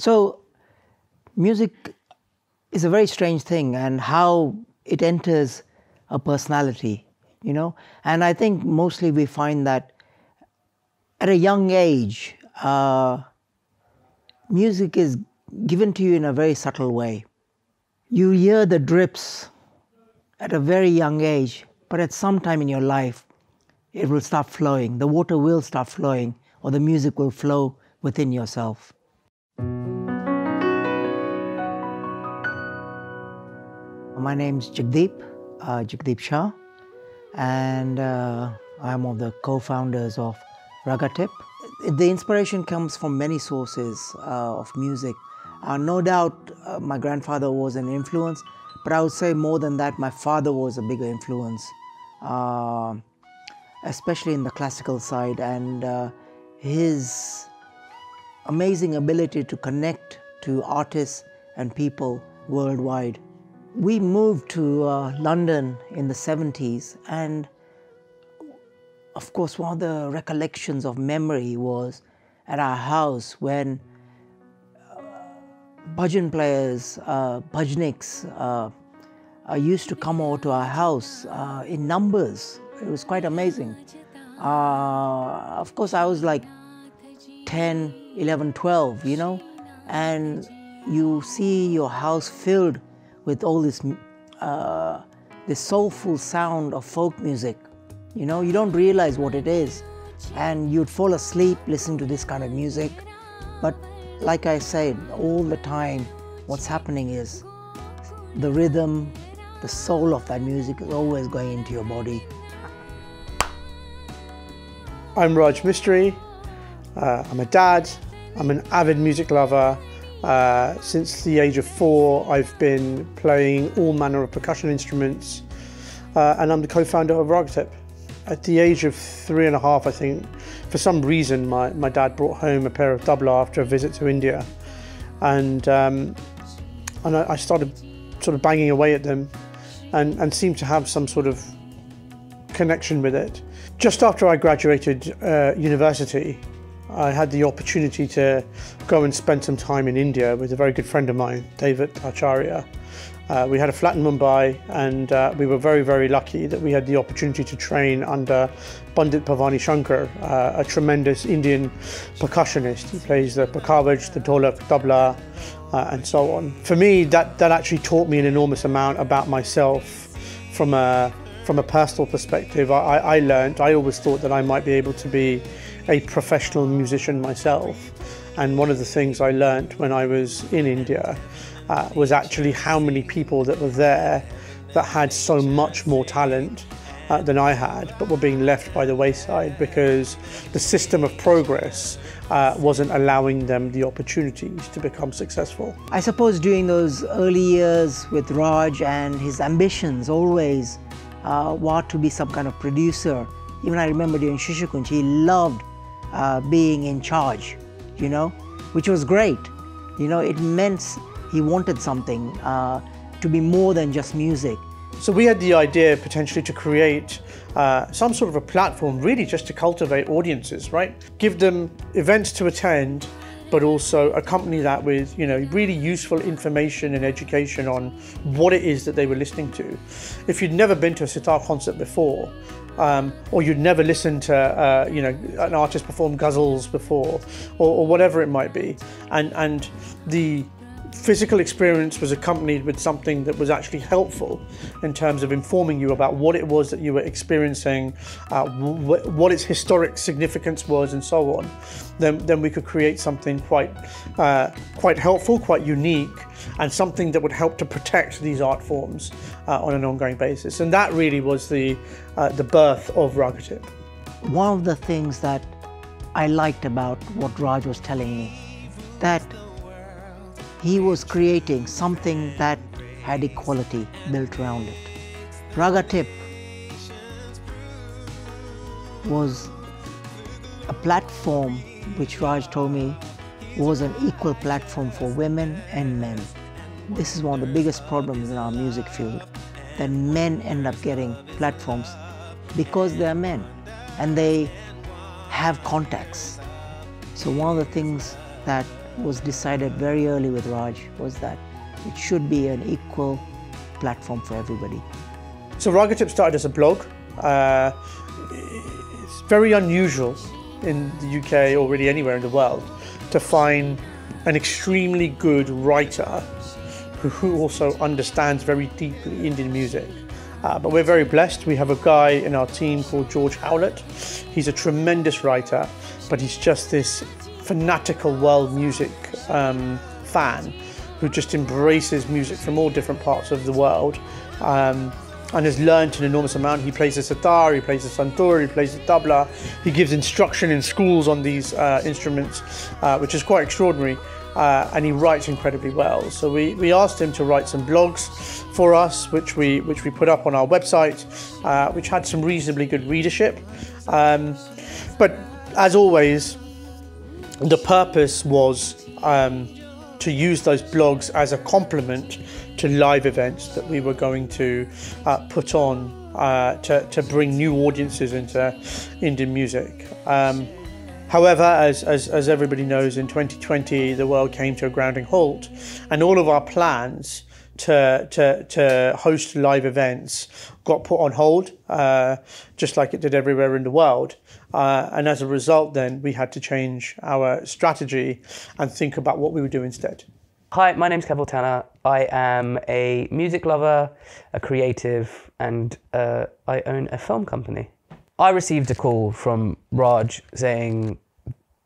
So, music is a very strange thing, and how it enters a personality, you know. And I think mostly we find that at a young age, uh, music is given to you in a very subtle way. You hear the drips at a very young age, but at some time in your life, it will start flowing. The water will start flowing, or the music will flow within yourself. My name's Jagdeep, uh, Jagdeep Shah, and uh, I'm one of the co-founders of Ragatip. The inspiration comes from many sources uh, of music. Uh, no doubt uh, my grandfather was an influence, but I would say more than that, my father was a bigger influence, uh, especially in the classical side, and his amazing ability to connect to artists and people worldwide. We moved to uh, London in the 70s, and of course, one of the recollections of memory was at our house when uh, bhajan players, uh, bhajniks, uh, uh, used to come over to our house uh, in numbers. It was quite amazing. Uh, of course, I was like 10, 11, 12, you know, and you see your house filled with all this, uh, this soulful sound of folk music. You know, you don't realize what it is, and you'd fall asleep listening to this kind of music. But like I said, all the time, what's happening is the rhythm, the soul of that music is always going into your body. I'm Raj Mistry. Uh, I'm a dad. I'm an avid music lover. Uh, since the age of four, I've been playing all manner of percussion instruments, uh, and I'm the co-founder of Ragatip. At the age of three and a half, I think, for some reason, my, my dad brought home a pair of tabla after a visit to India, and um, and I, I started sort of banging away at them, and, and seemed to have some sort of connection with it. Just after I graduated uh, university, I had the opportunity to go and spend some time in India with a very good friend of mine, David Acharya. Uh, we had a flat in Mumbai and uh, we were very, very lucky that we had the opportunity to train under Pandit Bhawani Shankar, uh, a tremendous Indian percussionist. He plays the pakhawaj, the dholak, tabla, uh, and so on. For me, that, that actually taught me an enormous amount about myself from a, from a personal perspective. I, I learned, I always thought that I might be able to be a professional musician myself. And one of the things I learnt when I was in India uh, was actually how many people that were there that had so much more talent uh, than I had, but were being left by the wayside because the system of progress uh, wasn't allowing them the opportunities to become successful. I suppose during those early years with Raj and his ambitions always uh, were to be some kind of producer. Even I remember during Shishukunj, he loved uh, being in charge, you know, which was great. You know, it meant he wanted something uh, to be more than just music. So we had the idea potentially to create uh, some sort of a platform really just to cultivate audiences, right? Give them events to attend, but also accompany that with, you know, really useful information and education on what it is that they were listening to. If you'd never been to a sitar concert before, um, or you'd never listened to uh, you know an artist perform ghazals before, or, or, whatever it might be, and and the physical experience was accompanied with something that was actually helpful in terms of informing you about what it was that you were experiencing, uh, wh what its historic significance was, and so on, then, then we could create something quite, uh, quite helpful, quite unique, and something that would help to protect these art forms uh, on an ongoing basis. And that really was the, uh, the birth of Ragatip. One of the things that I liked about what Raj was telling me, that he was creating something that had equality built around it. Ragatip was a platform which Raj told me was an equal platform for women and men. This is one of the biggest problems in our music field, that men end up getting platforms because they're men and they have contacts. So one of the things that was decided very early with Raj was that it should be an equal platform for everybody. So Ragatip started as a blog. Uh, it's very unusual in the UK or really anywhere in the world to find an extremely good writer who also understands very deeply Indian music. Uh, but we're very blessed. We have a guy in our team called George Howlett. He's a tremendous writer, but he's just this fanatical world music um, fan who just embraces music from all different parts of the world. Um, and has learned an enormous amount. He plays the sitar, he plays the santur, he plays the tabla. He gives instruction in schools on these uh, instruments, uh, which is quite extraordinary. Uh, and he writes incredibly well. So we, we asked him to write some blogs for us, which we which we put up on our website, uh, which had some reasonably good readership. Um, but as always, the purpose was um, to use those blogs as a complement to live events that we were going to uh, put on uh, to, to bring new audiences into Indian music. Um, however, as, as, as everybody knows, in 2020 the world came to a grounding halt, and all of our plans to, to, to host live events got put on hold, uh, just like it did everywhere in the world. Uh, and as a result, then we had to change our strategy and think about what we would do instead. Hi, my name's Keval Tanna. I am a music lover, a creative, and uh, I own a film company. I received a call from Raj saying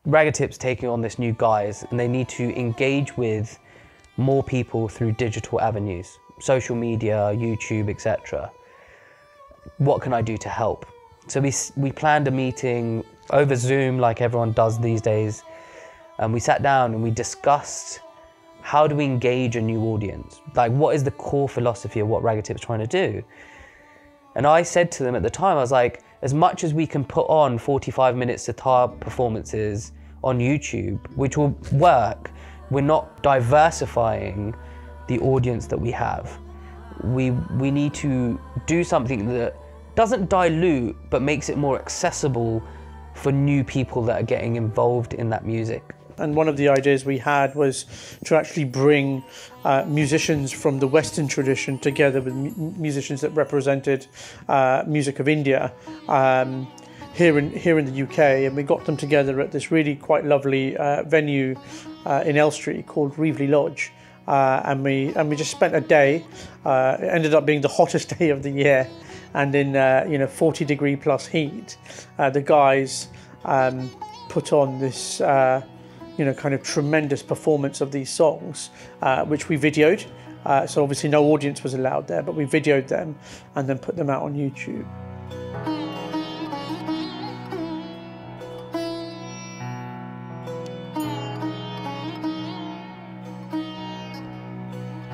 Ragatip's taking on this new guise and they need to engage with more people through digital avenues, social media, YouTube, etc. What can I do to help? So we, we planned a meeting over Zoom, like everyone does these days, and we sat down and we discussed how do we engage a new audience? Like, what is the core philosophy of what Ragatip's trying to do? And I said to them at the time, I was like, as much as we can put on 45 minute sitar performances on YouTube, which will work, we're not diversifying the audience that we have. We, we need to do something that doesn't dilute, but makes it more accessible for new people that are getting involved in that music. And one of the ideas we had was to actually bring uh, musicians from the Western tradition together with mu musicians that represented uh, music of India. Um, here in here in the UK, and we got them together at this really quite lovely uh, venue uh, in Elstree called Reevely Lodge, uh, and we and we just spent a day. Uh, it ended up being the hottest day of the year, and in uh, you know 40 degree plus heat, uh, the guys um, put on this you know kind of tremendous performance of these songs, which we videoed. so obviously no audience was allowed there, but we videoed them and then put them out on YouTube.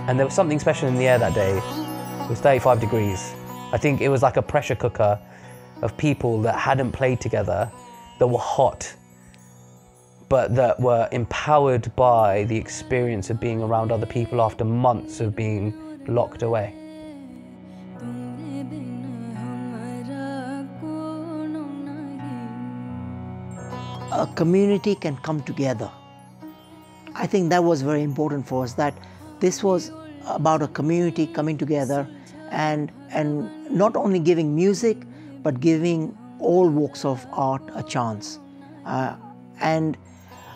And there was something special in the air that day. It was 35 degrees. I think it was like a pressure cooker of people that hadn't played together, that were hot, but that were empowered by the experience of being around other people after months of being locked away. A community can come together. I think that was very important for us that this was about a community coming together and, and not only giving music, but giving all walks of art a chance. Uh, and,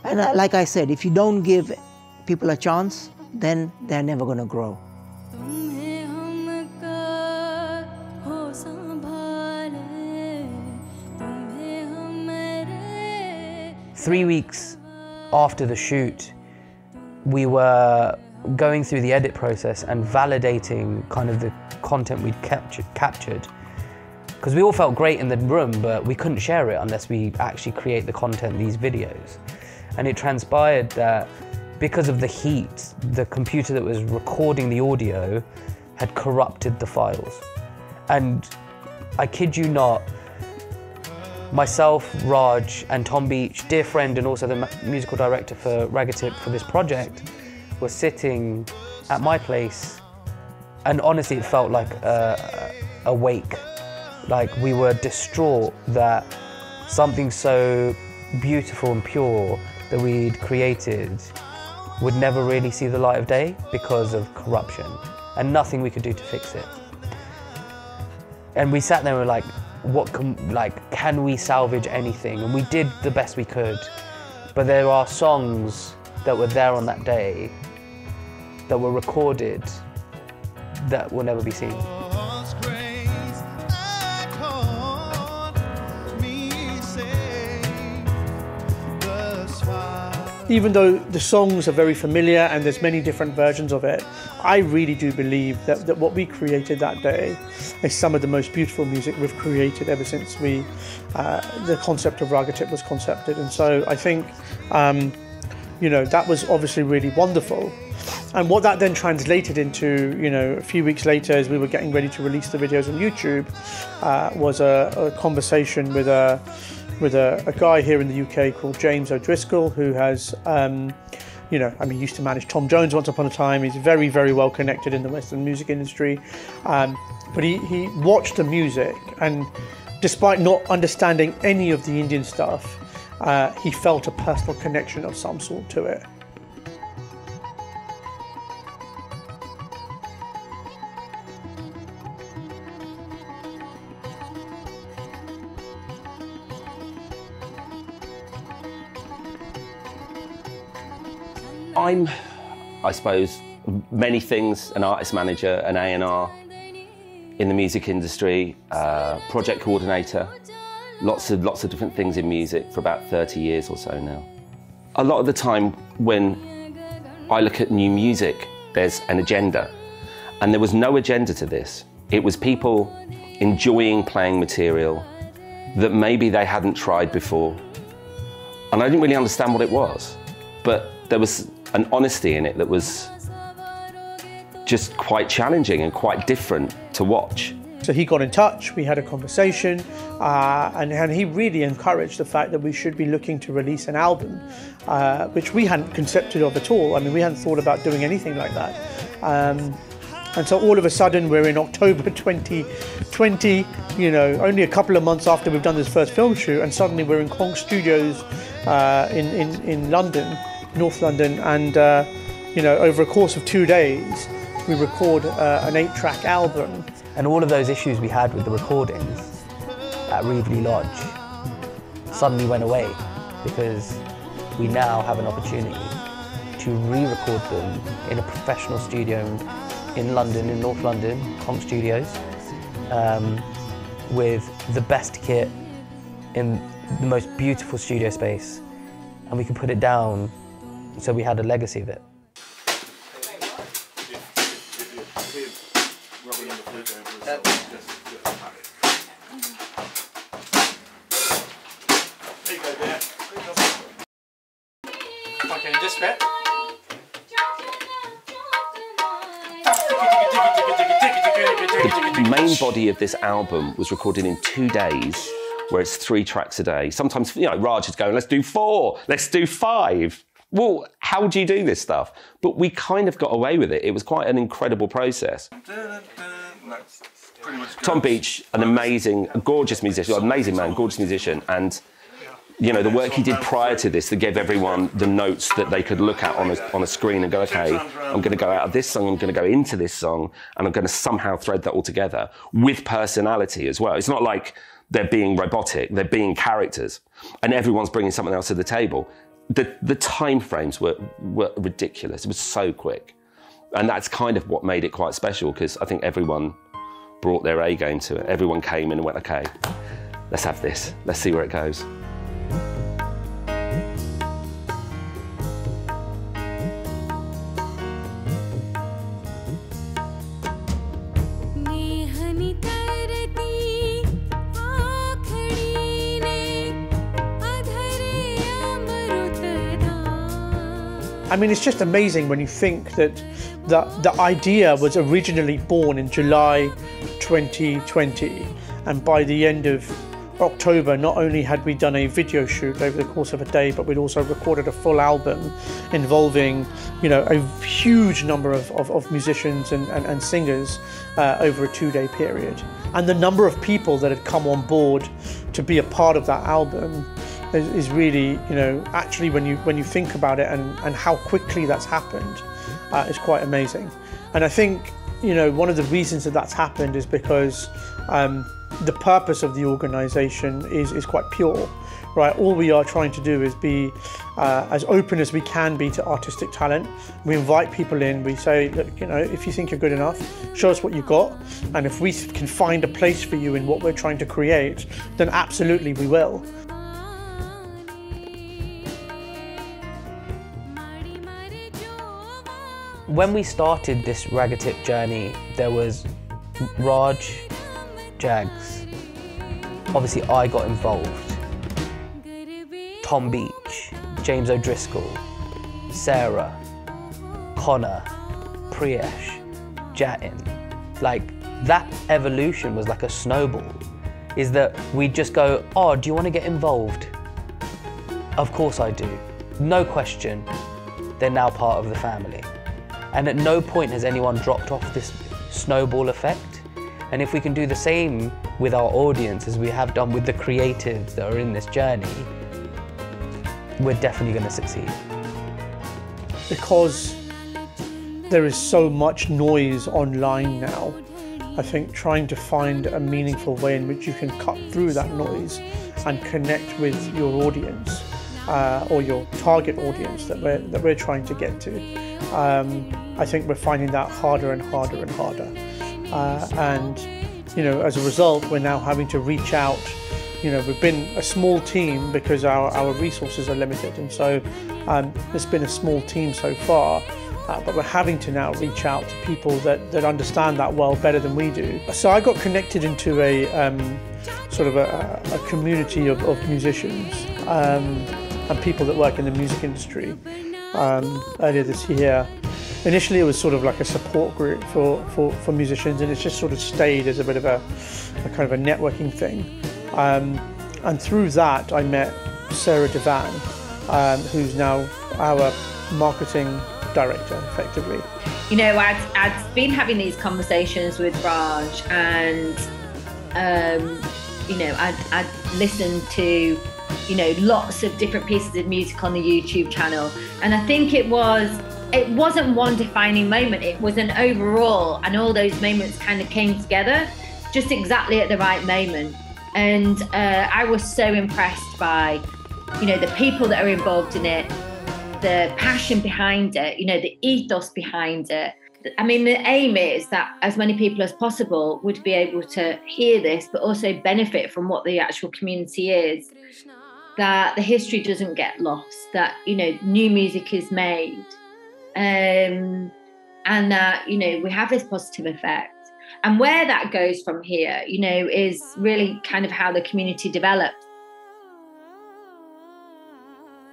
and uh, like I said, if you don't give people a chance, then they're never going to grow. Three weeks after the shoot, we were going through the edit process and validating kind of the content we'd captured, captured because we all felt great in the room, but we couldn't share it unless we actually create the content, these videos. And it transpired that because of the heat, the computer that was recording the audio had corrupted the files. And I kid you not, myself, Raj, and Tom Beach, dear friend and also the musical director for Ragatip for this project, were sitting at my place, and honestly, it felt like a, a wake. Like we were distraught that something so beautiful and pure that we'd created would never really see the light of day because of corruption and nothing we could do to fix it. And we sat there and were like, what can, like, can we salvage anything? And we did the best we could. But there are songs that were there on that day that were recorded that will never be seen. God's grace I caught me safe thus far. even though the songs are very familiar and there's many different versions of it, I really do believe that, that what we created that day is some of the most beautiful music we've created ever since we uh, the concept of Ragatip was concepted. And so I think um, you know that was obviously really wonderful. And what that then translated into, you know, a few weeks later, as we were getting ready to release the videos on YouTube, uh, was a, a conversation with a with a, a guy here in the UK called James O'Driscoll, who has, um, you know, I mean, used to manage Tom Jones once upon a time. He's very, very well connected in the Western music industry. Um, but he, he watched the music, and despite not understanding any of the Indian stuff, uh, he felt a personal connection of some sort to it. I'm, I suppose, many things an artist manager, an A&R in the music industry, uh, project coordinator, lots of, lots of different things in music for about 30 years or so now. A lot of the time when I look at new music, there's an agenda. And there was no agenda to this. It was people enjoying playing material that maybe they hadn't tried before. And I didn't really understand what it was. But there was an honesty in it that was just quite challenging and quite different to watch. So he got in touch, we had a conversation, uh, and, and he really encouraged the fact that we should be looking to release an album, uh, which we hadn't concepted of at all. I mean, we hadn't thought about doing anything like that. Um, and so all of a sudden, we're in October 2020, you know, only a couple of months after we've done this first film shoot, and suddenly we're in Konk Studios uh, in, in, in London, North London, and, uh, you know, over a course of two days, we record uh, an eight track album. And all of those issues we had with the recordings at Reevely Lodge suddenly went away because we now have an opportunity to re-record them in a professional studio in London, in North London, Konk Studios, um, with the best kit in the most beautiful studio space, and we can put it down so we had a legacy of it. The main body of this album was recorded in two days, where it's three tracks a day. Sometimes, you know, Raj is going, let's do four, let's do five. Well, how do you do this stuff? But we kind of got away with it. It was quite an incredible process. Tom Beach, an amazing, gorgeous musician, amazing man, gorgeous musician, and you know the work he did prior to this that gave everyone the notes that they could look at on a, on a screen and go, okay, I'm going to go out of this song, I'm going to go into this song, and I'm going to somehow thread that all together with personality as well. It's not like they're being robotic; they're being characters, and everyone's bringing something else to the table. The the time frames were were ridiculous. It was so quick, and that's kind of what made it quite special because I think everyone brought their A game to it. Everyone came in and went, okay, let's have this. Let's see where it goes. I mean, it's just amazing when you think that the, the idea was originally born in July 2020, and by the end of October, not only had we done a video shoot over the course of a day, but we'd also recorded a full album involving, you know, a huge number of, of, of musicians and, and, and singers uh, over a two-day period. And the number of people that had come on board to be a part of that album is, is really, you know, actually when you when you think about it and, and how quickly that's happened, uh, is quite amazing. And I think, you know, one of the reasons that that's happened is because um, the purpose of the organisation is is quite pure, right? All we are trying to do is be uh, as open as we can be to artistic talent. We invite people in. We say, look, you know, if you think you're good enough, show us what you've got, and if we can find a place for you in what we're trying to create, then absolutely we will. When we started this Ragatip journey, there was Raj, Jags. Obviously, I got involved. Tom Beach, James O'Driscoll, Sarah, Connor, Priyesh, Jatin. Like that evolution was like a snowball. Is that we just go, oh, do you want to get involved? Of course I do. No question. They're now part of the family. And at no point has anyone dropped off this snowball effect. And if we can do the same with our audience as we have done with the creatives that are in this journey, we're definitely going to succeed. because there is so much noise online now, I think trying to find a meaningful way in which you can cut through that noise and connect with your audience uh, or your target audience that we're, that we're trying to get to. Um, I think we're finding that harder and harder and harder. Uh, and, you know, as a result, we're now having to reach out you know, we've been a small team because our, our resources are limited, and so um, it's been a small team so far. Uh, but we're having to now reach out to people that, that understand that world better than we do. So I got connected into a um, sort of a, a community of, of musicians um, and people that work in the music industry um, earlier this year. Initially, it was sort of like a support group for, for, for musicians, and it's just sort of stayed as a bit of a, a kind of a networking thing. Um, and through that, I met Sarah Divan, um, who's now our marketing director, effectively. you know, I'd, I'd been having these conversations with Raj, and um, you know, I'd, I'd listened to you know lots of different pieces of music on the YouTube channel, and I think it was it wasn't one defining moment. It was an overall, and all those moments kind of came together just exactly at the right moment. And uh, I was so impressed by you know the people that are involved in it the passion behind it, you know, the ethos behind it. I mean, the aim is that as many people as possible would be able to hear this, but also benefit from what the actual community is. That the history doesn't get lost, that, you know, new music is made, um, and that, you know, we have this positive effect. And where that goes from here, you know, is really kind of how the community develops.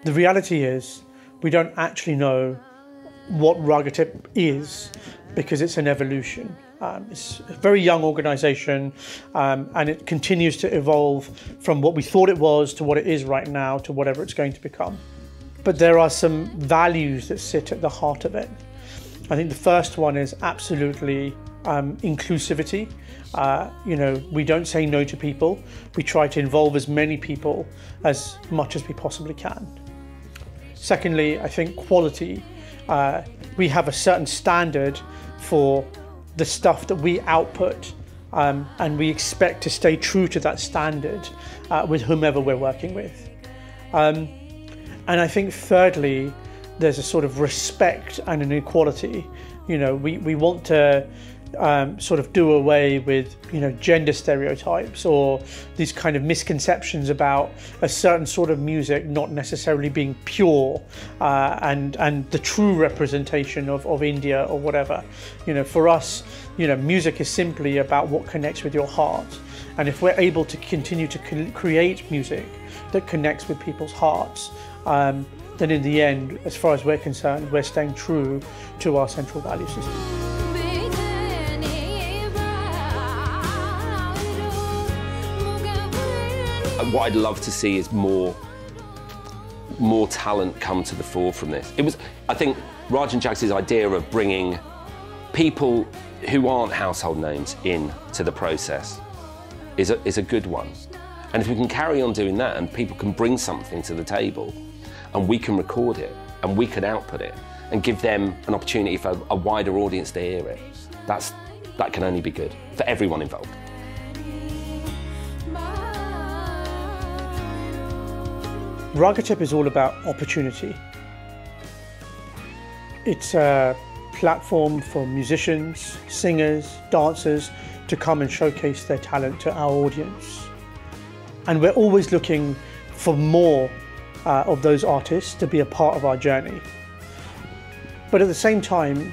The reality is, we don't actually know what Ragatip is because it's an evolution. Um, it's a very young organization um, and it continues to evolve from what we thought it was to what it is right now to whatever it's going to become. But there are some values that sit at the heart of it. I think the first one is absolutely um, inclusivity. Uh, you know, we don't say no to people. We try to involve as many people as much as we possibly can. Secondly, I think quality. Uh, we have a certain standard for the stuff that we output, um, and we expect to stay true to that standard uh, with whomever we're working with. Um, and I think thirdly, there's a sort of respect and an equality. You know, we, we want to um, sort of do away with you know gender stereotypes or these kind of misconceptions about a certain sort of music not necessarily being pure uh, and and the true representation of, of India or whatever. You know, for us, you know, music is simply about what connects with your heart. And if we're able to continue to create music that connects with people's hearts, um, then in the end, as far as we're concerned, we're staying true to our central value system. What I'd love to see is more more talent come to the fore from this. It was, I think, Raj and Jags' idea of bringing people who aren't household names in to the process is a, is a good one. And if we can carry on doing that and people can bring something to the table and we can record it and we can output it and give them an opportunity for a wider audience to hear it, that's, that can only be good for everyone involved. Ragatip is all about opportunity. It's a platform for musicians, singers, dancers to come and showcase their talent to our audience. And we're always looking for more uh, of those artists to be a part of our journey. But at the same time,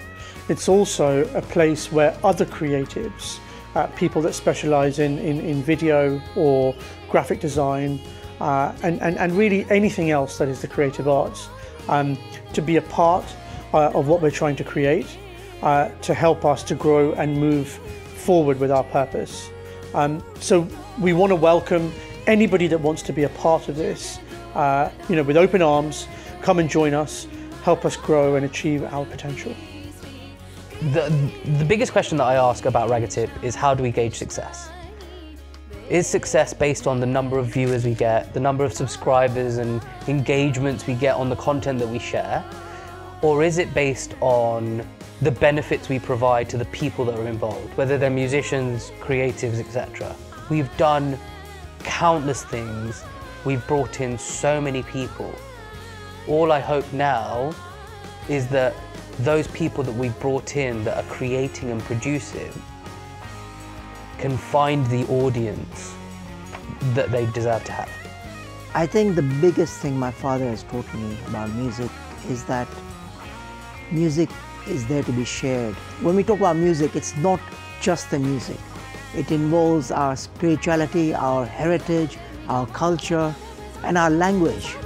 it's also a place where other creatives, uh, people that specialize in, in, in video or graphic design, uh, and, and, and really anything else that is the creative arts, um, to be a part uh, of what we're trying to create, uh, to help us to grow and move forward with our purpose. Um, so we want to welcome anybody that wants to be a part of this, uh, you know, with open arms, come and join us, help us grow and achieve our potential. The, the biggest question that I ask about Ragatip is how do we gauge success? Is success based on the number of viewers we get, the number of subscribers and engagements we get on the content that we share? Or is it based on the benefits we provide to the people that are involved, whether they're musicians, creatives, etc.? We've done countless things, we've brought in so many people. All I hope now is that those people that we've brought in that are creating and producing can find the audience that they deserve to have. I think the biggest thing my father has taught me about music is that music is there to be shared. When we talk about music, it's not just the music. It involves our spirituality, our heritage, our culture, and our language.